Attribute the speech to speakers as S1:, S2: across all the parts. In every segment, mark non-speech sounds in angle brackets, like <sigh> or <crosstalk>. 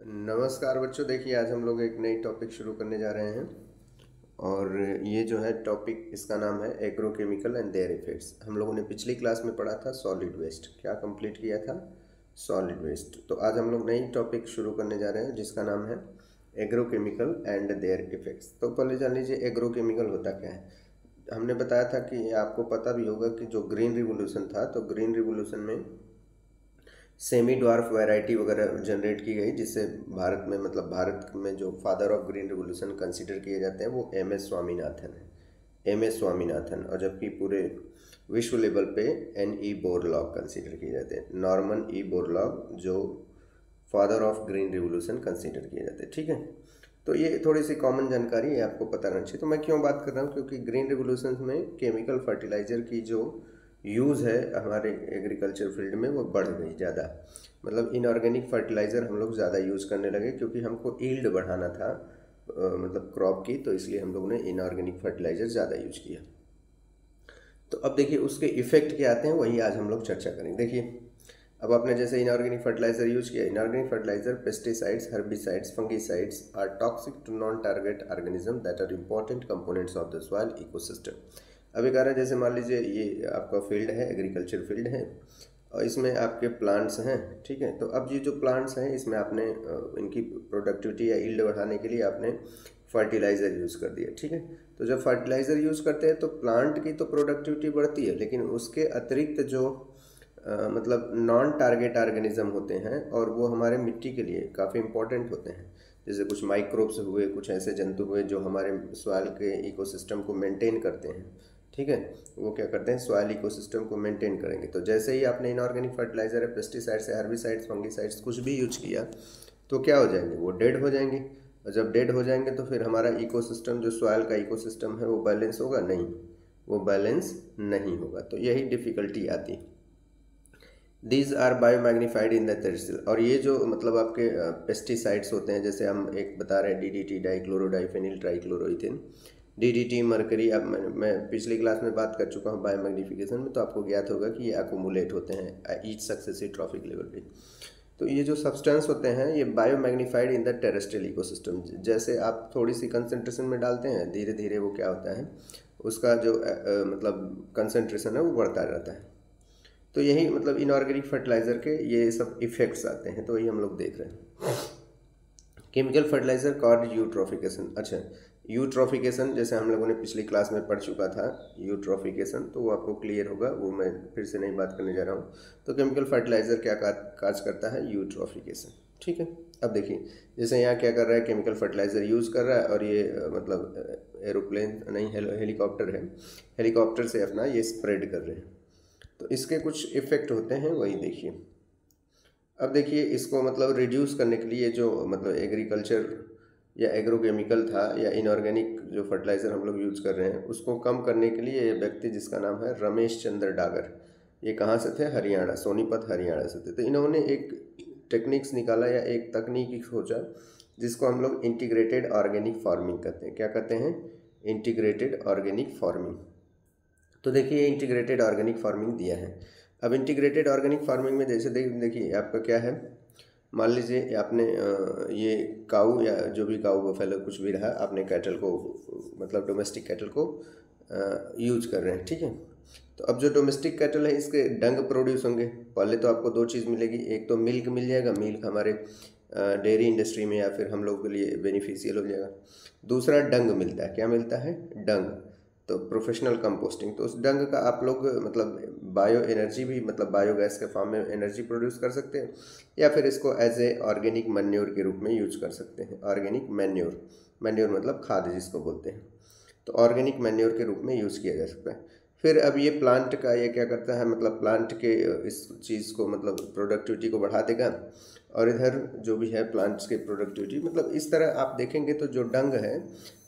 S1: नमस्कार बच्चों, देखिए आज हम लोग एक नई टॉपिक शुरू करने जा रहे हैं और ये जो है टॉपिक इसका नाम है एग्रोकेमिकल एंड देयर इफेक्ट्स हम लोगों ने पिछली क्लास में पढ़ा था सॉलिड वेस्ट क्या कंप्लीट किया था? सॉलिड वेस्ट तो आज हम लोग नई टॉपिक शुरू करने जा रहे हैं, जिसका नाम है एग्रोकेमिकल एंड देयर इफेक्ट्स तो पहले जान लीजिए एग्रोकेमिकल होता क्या है? हमने बताया था कि आपको पता भी होगा कि जो ग्रीन रिवोल्यूशन था तो ग्रीन रिवोल्यूशन में सेमी ड्वार्फ वैरायटी वगैरह जनरेट की गई, जिससे भारत में मतलब भारत में जो father of green revolution consider किए जाते हैं, वो एम एस स्वामीनाथन है। एम एस स्वामीनाथन और जबकि पूरे विश्व लेवल पे एन ई बोरलॉग कंसिडर किए जाते हैं। नॉर्मन ई बोरलॉग जो father of green revolution consider किए जाते हैं, ठीक है? तो ये थोड़ी सी कॉमन जानकारी है, आपको पता रहना चाहिए। तो मैं क्यों बात कर रहा हूँ? क्योंकि ग्रीन रिवोल्यूशन में केमिकल फर्टिलाइज़र की जो यूज़ है हमारे एग्रीकल्चर फ़ील्ड में, वो बढ़ गई ज़्यादा। मतलब इनऑर्गेनिक फर्टिलाइज़र हम लोग ज़्यादा यूज़ करने लगे क्योंकि हमको ईल्ड बढ़ाना था मतलब क्रॉप की तो इसलिए हम लोग ने इनऑर्गेनिक फर्टिलाइज़र ज़्यादा यूज़ किया। तो अब देखिए, उसके इफ़ेक्ट क्या आते हैं, वही आज हम लोग चर्चा करेंगे। देखिए, अब आपने जैसे इनऑर्गेनिक फर्टिलाइज़र यूज़ किया inorganic fertiliser pesticides herbicides fungicides are toxic to non target organism that are important components of the soil ecosystem अभी कह रहे हैं जैसे मान लीजिए ये आपका फ़ील्ड है एग्रीकल्चर फ़ील्ड है और इसमें आपके प्लांट्स हैं ठीक है? तो अब ये जो प्लांट्स हैं इसमें आपने इनकी प्रोडक्टिविटी या ईल्ड बढ़ाने के लिए आपने फर्टिलाइज़र यूज़ कर दिया ठीक है? तो जब फर्टिलाइज़र यूज़ करते हैं तो प्लांट की तो प्रोडक्टिविटी बढ़ती है लेकिन उसके अतिरिक्त जो आ, मतलब नॉन टारगेट ऑर्गेनिज्म होते हैं और वो हमारे मिट्टी के लिए काफ़ी इंपॉर्टेंट होते हैं। जैसे कुछ माइक्रोब्स हुए कुछ ऐसे जंतु हुए जो हमारे सॉइल के इकोसिस्टम को मेंटेन करते हैं। ठीक है? वो क्या करते हैं? सॉइल इकोसिस्टम को मेंटेन करेंगे। तो जैसे ही आपने इनऑर्गेनिक फर्टिलाइज़र है पेस्टिसाइड्स है हार्बिसाइड्स फंगिसाइड्स कुछ भी यूज़ किया तो क्या हो जाएँगे? वो डेड हो जाएँगे। और जब डेड हो जाएँगे तो फिर हमारा इकोसिस्टम जो सॉयल का इकोसिस्टम है, वो बैलेंस होगा? नहीं। वो बैलेंस नहीं होगा। तो यही डिफ़िकल्टी आती these are biomagnified in the और ये जो मतलब आपके पेस्टिसाइड्स होते हैं, जैसे हम एक बता रहे हैं D D T dichlorodiphenyl trichloroethane D D T mercury अब मैं, मैं पिछली क्लास में बात कर चुका हूँ बायोमैग्निफिकेशन में तो आपको ज्ञात होगा कि ये एकोमुलेट होते हैं ईच सक्सेसिव ट्रॉफिक लेवल पे। तो ये जो सब्सटेंस होते हैं ये biomagnified in the terrestrial ecosystem जैसे आप थोड़ी सी कंसनट्रेशन में डालते हैं धीरे धीरे वो क्या होता है उसका जो आ, आ, मतलब कंसनट्रेशन है वो बढ़ता रहता है। तो यही मतलब इनऑर्गेनिक फर्टिलाइज़र के ये सब इफ़ेक्ट्स आते हैं तो वही हम लोग देख रहे हैं। केमिकल फर्टिलाइज़र कॉर्ड यूट्रोफिकेशन अच्छा यूट्रोफिकेशन, जैसे हम लोगों ने पिछली क्लास में पढ़ चुका था, यूट्रोफिकेशन तो वो आपको क्लियर होगा, वो मैं फिर से नहीं बात करने जा रहा हूँ। तो केमिकल फर्टिलाइज़र क्या काज करता है? यूट्रोफिकेशन, ठीक है? अब देखिए, जैसे यहाँ क्या कर रहा है केमिकल फर्टिलाइज़र यूज़ कर रहा है, और ये मतलब एरोप्लेन नहीं हेलीकॉप्टर है हेलीकॉप्टर से अपना ये स्प्रेड कर रहे हैं। तो इसके कुछ इफ़ेक्ट होते हैं, वही देखिए। अब देखिए, इसको मतलब रिड्यूस करने के लिए जो मतलब एग्रीकल्चर या एग्रोकेमिकल था या इनऑर्गेनिक जो फर्टिलाइज़र हम लोग यूज़ कर रहे हैं, उसको कम करने के लिए ये व्यक्ति जिसका नाम है रमेश चंद्र डागर, ये कहाँ से थे? हरियाणा, सोनीपत, हरियाणा से थे। तो इन्होंने एक टेक्निक्स निकाला या एक तकनीक सोचा जिसको हम लोग इंटीग्रेटेड ऑर्गेनिक फ़ार्मिंग कहते हैं। क्या कहते हैं? इंटीग्रेटेड ऑर्गेनिक फ़ार्मिंग तो देखिए, ये इंटीग्रेटेड ऑर्गेनिक फ़ार्मिंग दिया है। अब इंटीग्रेटेड ऑर्गेनिक फ़ार्मिंग में जैसे देखिए, आपका क्या है? मान लीजिए आपने ये काऊ या जो भी काऊ बफेलो कुछ भी रहा, आपने कैटल को मतलब डोमेस्टिक कैटल को यूज़ कर रहे हैं, ठीक है? तो अब जो डोमेस्टिक कैटल है, इसके डंग प्रोड्यूस होंगे। पहले तो आपको दो चीज़ मिलेगी, एक तो मिल्क मिल जाएगा मिल्क हमारे डेयरी इंडस्ट्री में या फिर हम लोग के लिए बेनिफिशियल हो जाएगा दूसरा डंग मिलता है। क्या मिलता है? डंग तो प्रोफेशनल कंपोस्टिंग तो उस डंग का आप लोग मतलब बायो एनर्जी भी मतलब बायोगैस के फॉर्म में एनर्जी प्रोड्यूस कर सकते हैं, या फिर इसको एज ए ऑर्गेनिक मैन्योर के रूप में यूज़ कर सकते हैं। ऑर्गेनिक मैन्योर मैन्योर मतलब खाद जिसको बोलते हैं। तो ऑर्गेनिक मैन्योर के रूप में यूज़ किया जा सकता है। फिर अब ये प्लांट का ये क्या करता है मतलब प्लांट के इस चीज़ को मतलब प्रोडक्टिविटी को बढ़ा देगा। और इधर जो भी है प्लांट्स के प्रोडक्टिविटी मतलब इस तरह आप देखेंगे तो जो डंग है,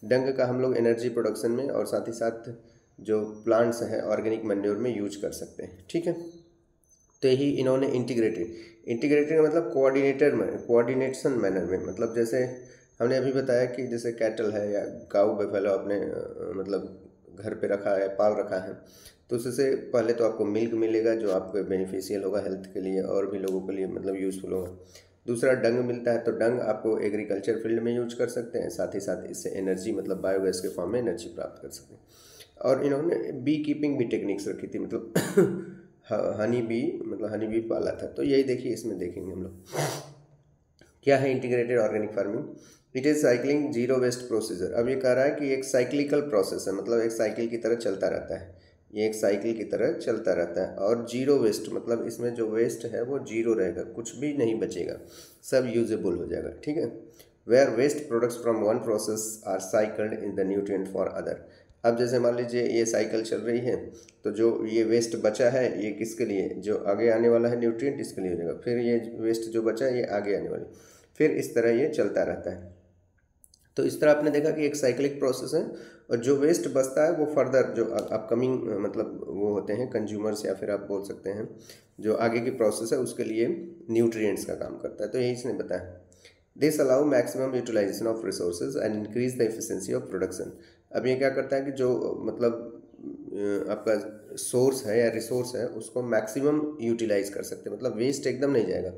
S1: डंग का हम लोग एनर्जी प्रोडक्शन में और साथ ही साथ जो प्लांट्स हैं ऑर्गेनिक मैन्योर में यूज़ कर सकते हैं, ठीक है? तो यही इन्होंने इंटीग्रेटेड इंटीग्रेटेड मतलब कोऑर्डिनेटर में कोऑर्डिनेशन मैनर में मतलब जैसे हमने अभी बताया कि जैसे कैटल है या काऊ बेफेलो अपने मतलब घर पे रखा है, पाल रखा है तो उससे पहले तो आपको मिल्क मिलेगा जो आपको बेनिफिशियल होगा हेल्थ के लिए और भी लोगों के लिए मतलब यूज़फुल होगा। दूसरा, डंग मिलता है तो डंग आपको एग्रीकल्चर फ़ील्ड में यूज़ कर सकते हैं, साथ ही साथ इससे एनर्जी मतलब बायोगैस के फॉर्म में एनर्जी प्राप्त कर सकते हैं। और इन्होंने बी कीपिंग भी टेक्निक्स रखी थी मतलब <coughs> हनी बी मतलब हनी बी पाला था तो यही देखिए इसमें देखेंगे हम लोग। क्या है integrated organic farming it is cycling zero waste procedure अब ये कह रहा है कि एक साइक्लिकल प्रोसेस है मतलब एक साइकिल की तरह चलता रहता है। ये एक साइकिल की तरह चलता रहता है। और ज़ीरो वेस्ट मतलब इसमें जो वेस्ट है, वो ज़ीरो रहेगा, कुछ भी नहीं बचेगा। सब यूजेबल हो जाएगा, ठीक है? Where waste products from one process are cycled in the nutrient for other अब जैसे मान लीजिए ये साइकिल चल रही है तो जो ये वेस्ट बचा है, ये किसके लिए? जो आगे आने वाला है न्यूट्रिएंट इसके लिए हो जाएगा। फिर ये वेस्ट जो बचा है, ये आगे आने वाली फिर इस तरह ये चलता रहता है। तो इस तरह आपने देखा कि एक साइक्लिक प्रोसेस है और जो वेस्ट बचता है वो फर्दर जो अपकमिंग मतलब वो होते हैं कंज्यूमर्स या फिर आप बोल सकते हैं, जो आगे की प्रोसेस है उसके लिए न्यूट्रिएंट्स का काम करता है। तो यही इसने बताया। This allow maximum utilisation of resources and increase the efficiency of production अब ये क्या करता है कि जो मतलब आपका सोर्स है या रिसोर्स है उसको मैक्सिमम यूटिलाइज कर सकते हैं। मतलब वेस्ट एकदम नहीं जाएगा।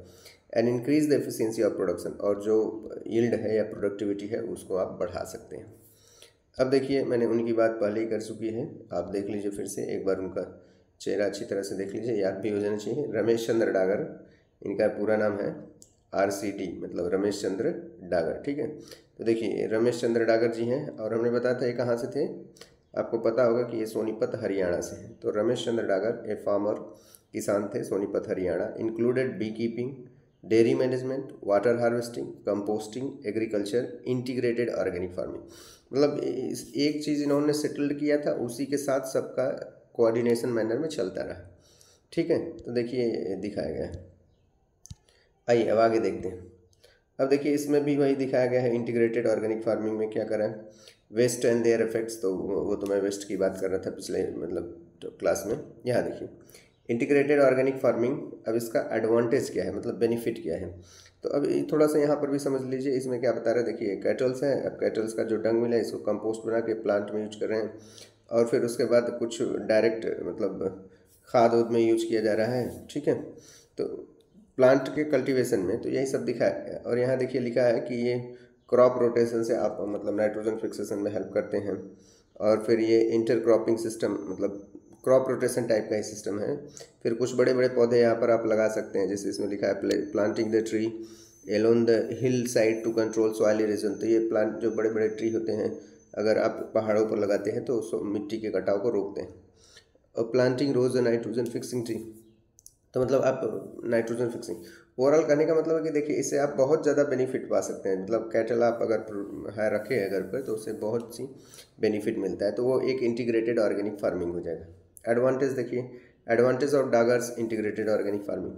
S1: And increase the efficiency of production और जो यील्ड है या प्रोडक्टिविटी है, उसको आप बढ़ा सकते हैं। अब देखिए, मैंने उनकी बात पहले ही कर चुकी है। आप देख लीजिए फिर से, एक बार उनका चेहरा अच्छी तरह से देख लीजिए, याद भी हो जाना चाहिए। रमेश चंद्र डागर, इनका पूरा नाम है आर सी डी मतलब रमेश चंद्र डागर, ठीक है? तो देखिए, रमेश चंद्र डागर जी हैं, और हमने बताया था ये कहाँ से थे? आपको पता होगा कि ये सोनीपत, हरियाणा से हैं। तो रमेश चंद्र डागर ए फार्मर किसान थे, Sonipat, Haryana. Included bee keeping dairy management, water harvesting, composting, agriculture, integrated organic farming. मतलब इस एक चीज़ इन्होंने सेटल्ड किया था, उसी के साथ सबका कोऑर्डिनेशन मैनर में चलता रहा। ठीक है तो देखिए दिखाया गया है। आइए, अब आगे देखते हैं। अब देखिए, इसमें भी वही दिखाया गया है, इंटीग्रेटेड ऑर्गेनिक फ़ार्मिंग में क्या करा है। वेस्ट एंड देयर इफेक्ट्स तो वो तो मैं वेस्ट की बात कर रहा था पिछले मतलब तो क्लास में। यहाँ देखिए इंटीग्रेटेड ऑर्गेनिक फ़ार्मिंग अब इसका एडवांटेज क्या है? मतलब बेनिफिट क्या है? तो अब थोड़ा सा यहाँ पर भी समझ लीजिए, इसमें क्या बता रहे हैं? देखिए कैटल्स हैं, अब कैटल्स का जो डंग मिला है, इसको कंपोस्ट बना के प्लांट में यूज़ कर रहे हैं। और फिर उसके बाद कुछ डायरेक्ट मतलब खाद उद में यूज़ किया जा रहा है, ठीक है? तो प्लांट के कल्टीवेशन में तो यही सब दिखा है। और यहाँ देखिए लिखा है कि ये क्रॉप रोटेशन से आप मतलब नाइट्रोजन फिक्सेशन में हेल्प करते हैं। और फिर ये इंटर क्रॉपिंग सिस्टम मतलब क्रॉप रोटेशन टाइप का ही सिस्टम है। फिर कुछ बड़े बड़े पौधे यहाँ पर आप लगा सकते हैं, जैसे इसमें लिखा है planting the tree along the hill side to control soil erosion तो ये प्लांट जो बड़े बड़े ट्री होते हैं, अगर आप पहाड़ों पर लगाते हैं तो मिट्टी के कटाव को रोकते हैं। और planting rows nitrogen fixing tree तो मतलब आप नाइट्रोजन फिक्सिंग ओवरऑल करने का मतलब है कि देखिए, इससे आप बहुत ज़्यादा बेनिफिट पा सकते हैं। मतलब कैटल आप अगर है रखे हैं घर पर तो उससे बहुत सी बेनिफिट मिलता है। तो वो एक इंटीग्रेटेड ऑर्गेनिक फ़ार्मिंग हो जाएगा। एडवांटेज देखिए, advantage of Dagar's integrated organic farming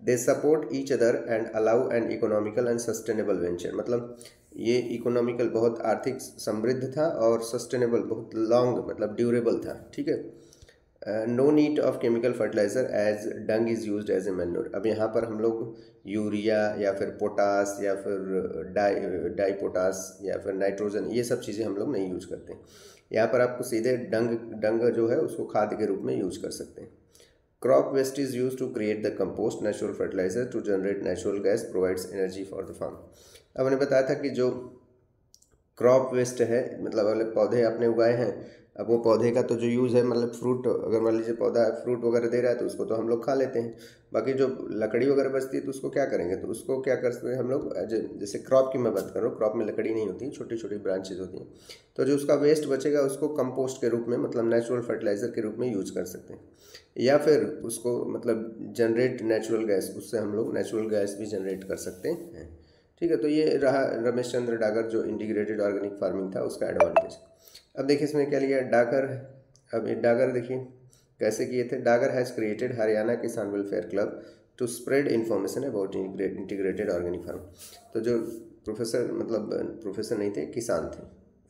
S1: they support each other and allow and economical and sustainable venture मतलब ये इकोनॉमिकल बहुत आर्थिक समृद्ध था और सस्टेनेबल बहुत लॉन्ग मतलब ड्यूरेबल था, ठीक है? No need of chemical fertilizer as dung is use as a manure अब यहाँ पर हम लोग यूरिया या फिर पोटास या फिर डाई डाई पोटास या फिर नाइट्रोजन ये सब चीज़ें हम लोग नहीं यूज़ करते। यहाँ पर आपको सीधे डंग डंग जो है उसको खाद के रूप में यूज़ कर सकते हैं। Crop waste is use to create the compost, natural fertilizer to generate natural gas, provides energy for the farm. अब मैंने बताया था कि जो क्रॉप वेस्ट है मतलब अगले पौधे आपने उगाए हैं अब वो पौधे का तो जो यूज़ है मतलब फ्रूट अगर मान लीजिए पौधा है फ्रूट वगैरह दे रहा है तो उसको तो हम लोग खा लेते हैं। बाकी जो लकड़ी वगैरह बचती है तो उसको क्या करेंगे? तो उसको क्या कर सकते हैं हम लोग? जैसे क्रॉप की मैं बात कर रहा हूँ क्रॉप में लकड़ी नहीं होती छोटी छोटी ब्रांचेज होती हैं। तो जो उसका वेस्ट बचेगा, उसको कंपोस्ट के रूप में मतलब नेचुरल फर्टिलाइज़र के रूप में यूज़ कर सकते हैं। या फिर उसको मतलब जनरेट नेचुरल गैस उससे हम लोग नेचुरल गैस भी जनरेट कर सकते हैं। ठीक है तो ये रहा रमेश चंद्र डागर जो इंटीग्रेटेड ऑर्गेनिक फ़ार्मिंग था, उसका एडवांटेज अब देखिए इसमें क्या लिया डागर अब ये डागर देखिए, कैसे किए थे? Dagar has created Haryana Kisan welfare club to spread information about integrated organic farm तो जो प्रोफेसर मतलब प्रोफेसर नहीं थे, किसान थे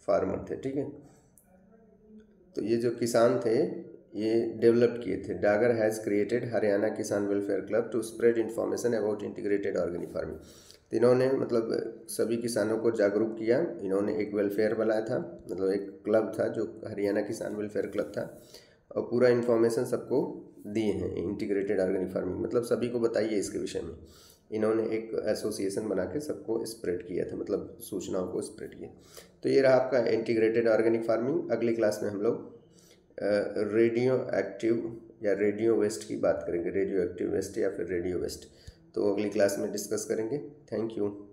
S1: फार्मर थे, ठीक है? तो ये जो किसान थे, ये डेवलप किए थे। Dagar has created Haryana Kisan welfare club to spread information about integrated organic farming तो इन्होंने मतलब सभी किसानों को जागरूक किया। इन्होंने एक वेलफेयर बनाया था मतलब एक क्लब था जो हरियाणा किसान वेलफेयर क्लब था। और पूरा इन्फॉर्मेशन सबको दिए हैं इंटीग्रेटेड ऑर्गेनिक फ़ार्मिंग मतलब सभी को बताइए इसके विषय में। इन्होंने एक एसोसिएशन बना के सबको स्प्रेड किया था मतलब सूचनाओं को स्प्रेड किया। तो ये रहा आपका इंटीग्रेटेड ऑर्गेनिक फ़ार्मिंग अगली क्लास में हम लोग रेडियो एक्टिव या रेडियो वेस्ट की बात करेंगे। रेडियो एक्टिव वेस्ट या फिर रेडियो वेस्ट तो अगली क्लास में डिस्कस करेंगे। Thank you.